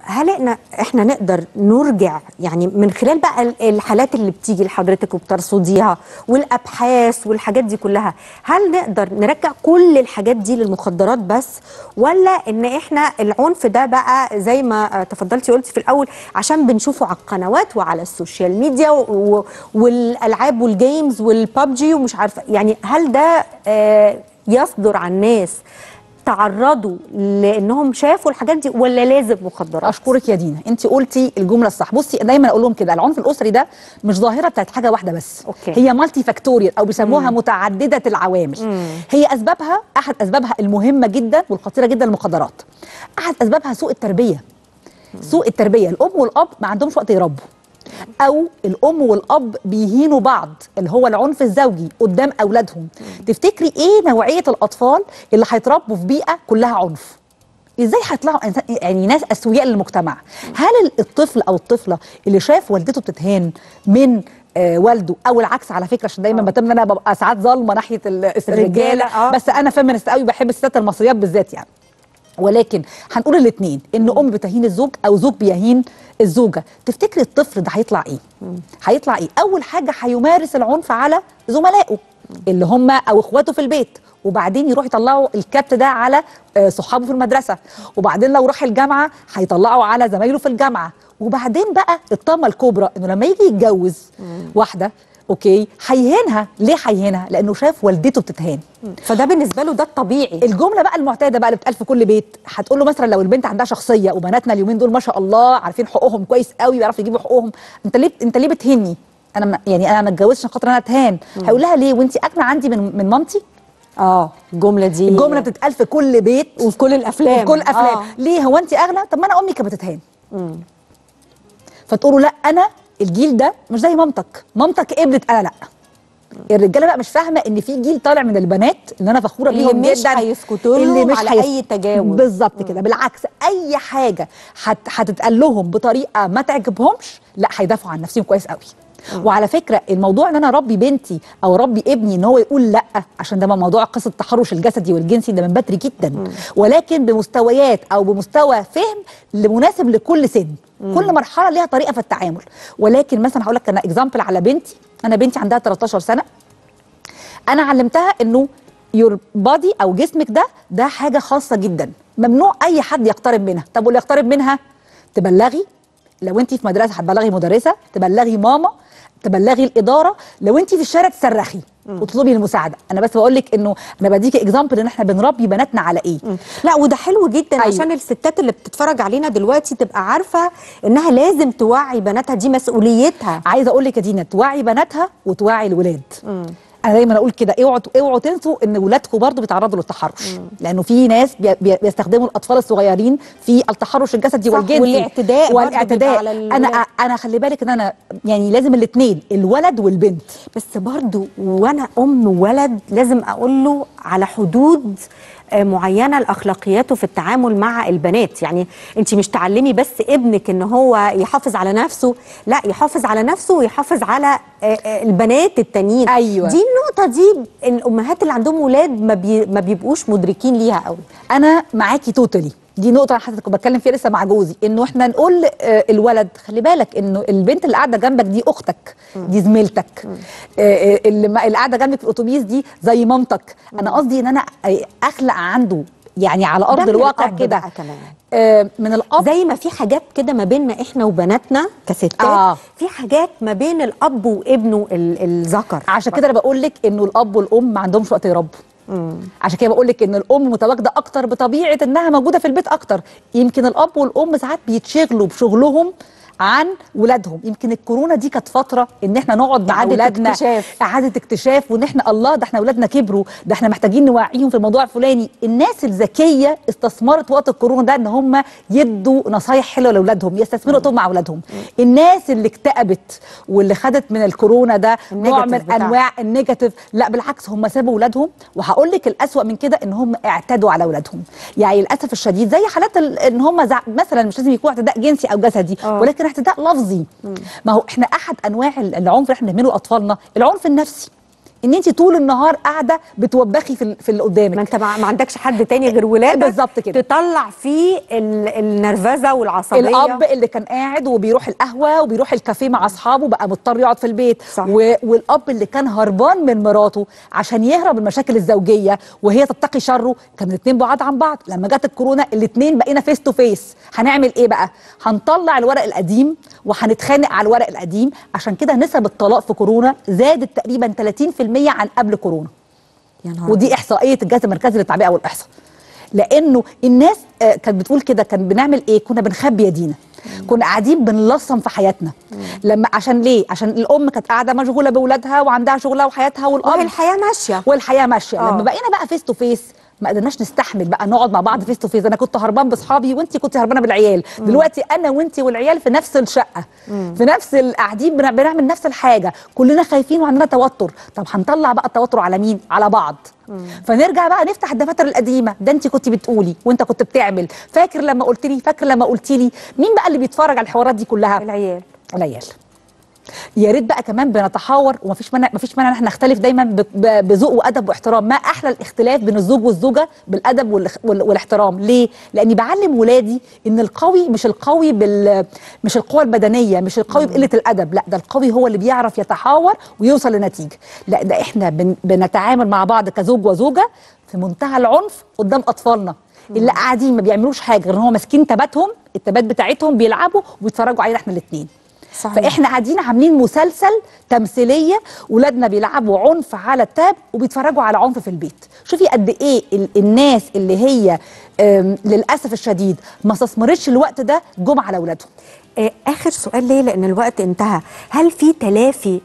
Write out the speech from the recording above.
هل إحنا نقدر نرجع يعني من خلال بقى ال- الحالات اللي بتيجي لحضرتك وبترصديها والأبحاث والحاجات دي كلها هل نقدر نرجع كل الحاجات دي للمخدرات بس ولا إن إحنا العنف ده بقى زي ما تفضلتي قلتي في الأول عشان بنشوفه على القنوات وعلى ال social media والألعاب وال games والبابجي ومش عارفة يعني هل ده آه، يصدر عن ناس تعرضوا لانهم شافوا الحاجات دي ولا لازم مخدرات؟ أشكرك يا دينا. أنت قلتي الجملة الصح. بصي دايما أقول لهم كده العنف الأسري ده مش ظاهرة بتاعت حاجة واحدة بس. okay. هي multifactorial أو بيسموها متعددة العوامل. هي أسبابها أحد أسبابها المهمة جدا والخطيرة جدا المخدرات. أحد أسبابها سوء التربية. سوء التربية. الأم والأب ما عندهمش وقت يربوا. أو الأم والأب بيهينوا بعض اللي هو العنف الزوجي قدام أولادهم. تفتكري إيه نوعية الأطفال اللي هيتربوا في بيئة كلها عنف؟ إزاي هيطلعوا يعني ناس أسوياء للمجتمع؟ هل الطفل أو الطفلة اللي شاف والدته بتتهان من آه والده؟ أو العكس على فكرة عشان دايما بتم إن أنا ببقى ساعات ظالمة ناحية الرجالة. آه. بس أنا فيمنست قوي بحب الستات المصريات بالذات يعني. ولكن هنقول الاثنين إن أم بتهين الزوج أو زوج بيهين الزوجة. تفتكري الطفل ده هيطلع إيه؟ هيطلع إيه؟ أول حاجة هيمارس العنف على زملائه اللي هم أو إخواته في البيت وبعدين يروح يطلعوا الكبت ده على آه، صحابه في المدرسة. وبعدين لو راح الجامعة هيطلعوا على زمايله في الجامعة. وبعدين بقى الطامه الكبرى إنه لما يجي يتجوز واحدة أوكي؟ هيهينها ليه هيهينها لأنه شاف والدته بتتهان. فده بالنسبة له ده الطبيعي. الجملة بقى المعتادة بقى اللي بتقال في كل بيت هتقول له مثلا لو البنت عندها شخصية وبناتنا اليومين دول ما شاء الله عارفين حقوقهم كويس قوي بيعرفوا يجيبوا حقوقهم أنت ليه أنت ليه بتهني؟ أنا يعني أنا ما اتجوزتش خاطر أنا اتهان هيقول لها ليه؟ وأنت اغنى عندي من من مامتي؟ آه الجملة دي الجملة بتتقال في كل بيت. وفي كل الأفلام. وفي كل الأفلام. آه. ليه؟ هو أنت أغنى؟ طب ما أنا أمي كانت بتتهان. فتقولوا لا أنا الجيل ده مش زي مامتك. مامتك قبلت. أنا لا. الرجالة بقى مش فاهمة إن في جيل طالع من البنات ان أنا فخورة اللي بيهم مش جدا هيسكتوا لهم على أي تجاوز. بالظبط كده. بالعكس أي حاجة هت- هتتقال لهم بطريقة ما تعجبهمش لا هيدافعوا عن نفسهم كويس قوي. وعلى فكرة الموضوع إن أنا اربي بنتي أو اربي ابني إن هو يقول لأ عشان ده موضوع قصة التحرش الجسدي والجنسي ده من بدري جدا. ولكن بمستويات أو بمستوى فهم لمناسب لكل سن. كل مرحلة ليها طريقة في التعامل. ولكن مثلا هقول لك أنا example على بنتي. أنا بنتي عندها 13 سنة. أنا علمتها إنه your body أو جسمك ده ده حاجة خاصة جدا. ممنوع أي حد يقترب منها. طب واللي يقترب منها؟ تبلغي. لو انت في مدرسة هتبلغي مدرسة. تبلغي ماما. تبلغي الإدارة لو انت في الشارع تصرخي وتطلبي المساعدة. أنا بس بقول لك إنه أنا بديكي example إن إحنا بنربي بناتنا على إيه. لا وده حلو جدا. أيوة. عشان الستات اللي بتتفرج علينا دلوقتي تبقى عارفة إنها لازم توعي بناتها دي مسؤوليتها. عايزة أقول لك يا دينا توعي بناتها وتوعي الولاد. أنا دايما أقول كده اوعوا اوعوا تنسوا ان ولادكم برضو بيتعرضوا للتحرش. لأنه في ناس بي بي بيستخدموا الاطفال الصغيرين في التحرش الجسدي والجنسي والاعتداء والاعتداء. أنا أنا خلي بالك إن أنا يعني لازم الاثنين الولد والبنت. بس برضو وأنا أم ولد لازم أقول له على حدود معينة لاخلاقياته في التعامل مع البنات. يعني انت مش تعلمي بس ابنك إن هو يحافظ على نفسه لا يحافظ على نفسه ويحافظ على آه، آه، البنات التانيين. أيوة. دي النقطة دي الأمهات اللي عندهم ولاد ما, بي ما بيبقوش مدركين ليها قوي أنا معاكي توتالي دي نقطة أنا حاسة كنت بتكلم فيها لسه مع جوزي إنه إحنا نقول آه، الولد خلي بالك إنه البنت اللي قاعدة جنبك دي أختك دي زميلتك. آه، آه، اللي قاعدة جنبك في الأتوبيس دي زي مامتك. أنا قصدي إن أنا آه، أخلق عنده يعني على من الواقع كده. آه، من الأب زي ما في حاجات كده ما بيننا إحنا وبناتنا كستات آه. في حاجات ما بين الأب وابنه ال- الذكر. عشان كده أنا بقول لك إنه الأب والأم ما عندهمش وقت يربوا. عشان كده بقول لك إن الأم متواجدة أكتر بطبيعة إنها موجودة في البيت أكتر. يمكن الأب والأم ساعات بيتشغلوا بشغلهم عن ولادهم يمكن الكورونا دي كانت فترة إن إحنا نقعد مع أولادنا اكتشاف. إعادة اكتشاف وإن إحنا الله ده إحنا اولادنا كبروا ده إحنا محتاجين نوعيهم في الموضوع الفلاني الناس الذكية استثمرت وقت الكورونا ده إن هم يدوا نصايح حلوة لأولادهم يستثمروا وقتهم مع أولادهم الناس اللي اكتئبت واللي خدت من الكورونا ده نوع من بتاعها. أنواع النيجاتيف لا بالعكس هم سابوا اولادهم وهقول لك الأسوأ من كده إن هم اعتدوا على اولادهم يعني للأسف الشديد زي حالات ال- إن هم. مثلا مش لازم يكون اعتداء جنسي أو جسدي آه. ولكن اعتداء لفظي. ما هو إحنا احد انواع ال- العنف اللي إحنا بنعمله لاطفالنا. العنف النفسي. ان انت طول النهار قاعدة بتوبخي في في اللي قدامك. ما انت ما عندكش حد تاني غير ولادك بالظبط كده. تطلع فيه ال- النرفزة والعصبية. الأب اللي كان قاعد وبيروح القهوة وبيروح الكافيه مع أصحابه بقى مضطر يقعد في البيت. صح. و... والأب اللي كان هربان من مراته عشان يهرب من المشاكل الزوجية وهي تتقي شره كانوا الاثنين بعاد عن بعض. لما جت الكورونا الاثنين بقينا face to face هنعمل إيه بقى؟ هنطلع الورق القديم وهنتخانق على الورق القديم. عشان كده نسب الطلاق في كورونا زادت تقريبا 30% عن قبل كورونا. يا نهار ودي إحصائية الجهاز المركزي للتعبئة والإحصاء. لأنه الناس آه، كانت بتقول كده كان بنعمل إيه؟ كنا بنخبي يدينا. كنا قاعدين بنلصم في حياتنا. لما عشان ليه؟ عشان الأم كانت قاعدة مشغولة باولادها وعندها شغلها وحياتها والأب. الحياة ماشية. والحياة ماشية. آه. لما بقينا بقى face to face ما قدرناش نستحمل بقى نقعد مع بعض face to face أنا كنت هربان بأصحابي وانت كنت هربانة بالعيال. دلوقتي أنا وانت والعيال في نفس الشقة في نفس قاعدين بنع- بنعمل نفس الحاجة. كلنا خايفين وعندنا توتر. طب هنطلع بقى التوتر على مين؟ على بعض. فنرجع بقى نفتح الدفاتر القديمة. ده انت كنت بتقولي وأنت كنت بتعمل. فاكر لما قلت لي فاكر لما قلت لي مين بقى اللي بيتفرج على الحوارات دي كلها؟ العيال. العيال. يا ريت بقى كمان بنتحاور ومفيش مانع مفيش مانع ان إحنا نختلف دايما بذوق وأدب واحترام. ما أحلى الاختلاف بين الزوج والزوجة بالأدب والاحترام. ليه؟ لأني بعلم ولادي إن القوي مش القوي بال مش القوة البدنية مش القوي بقلة الأدب. لا ده القوي هو اللي بيعرف يتحاور ويوصل لنتيجة. لا ده إحنا بن بنتعامل مع بعض كزوج وزوجة في منتهى العنف قدام أطفالنا. اللي قاعدين ما بيعملوش حاجة غير إن هم ماسكين تباتهم التبات بتاعتهم بيلعبوا وبيتفرجوا علينا إحنا الاثنين صحيح. فإحنا قاعدين عاملين مسلسل تمثيلية ولادنا بيلعبوا عنف على التاب وبيتفرجوا على عنف في البيت. شوفي قد إيه ال- الناس اللي هي للأسف الشديد ما استثمرتش الوقت ده جم على اولادهم آه، آخر سؤال ليه لأن الوقت انتهى. هل في تلافي